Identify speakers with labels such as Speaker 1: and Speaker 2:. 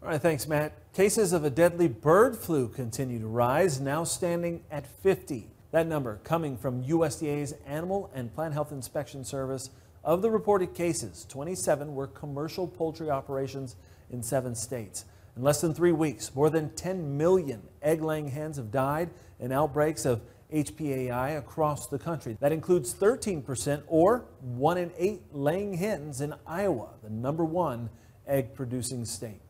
Speaker 1: All right, thanks, Matt. Cases of a deadly bird flu continue to rise, now standing at 50. That number coming from USDA's Animal and Plant Health Inspection Service. Of the reported cases, 27 were commercial poultry operations in seven states. In less than three weeks, more than 10 million egg laying hens have died in outbreaks of HPAI across the country. That includes 13% or one in eight laying hens in Iowa, the number one egg producing state.